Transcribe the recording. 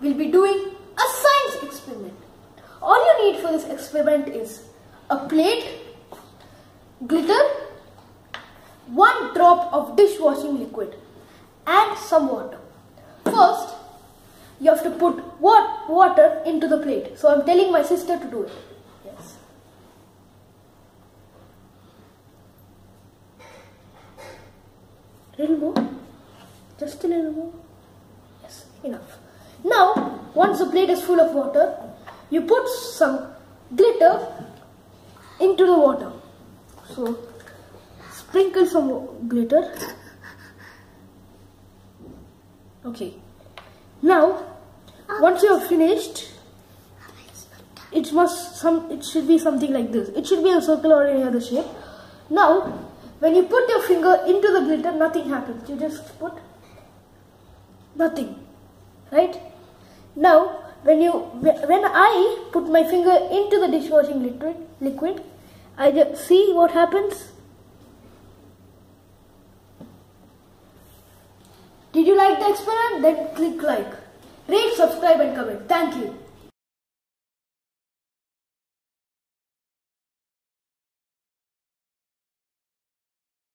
we'll be doing a science experiment. All you need for this experiment is a plate, glitter, one drop of dishwashing liquid and some water. First, you have to put water into the plate. So I'm telling my sister to do it. Yes. Little more. Just a little more. Yes, enough. Now, once the plate is full of water, you put some glitter into the water. So, sprinkle some glitter. Okay. Now, once you have finished, it must some it should be something like this. It should be a circle or any other shape. Now, when you put your finger into the glitter, nothing happens. You just put nothing, right? Now, when you when I put my finger into the dishwashing liquid, liquid, I just see what happens. Did you like the experiment? Then click like. Rate, subscribe and comment. Thank you.